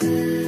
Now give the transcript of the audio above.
good.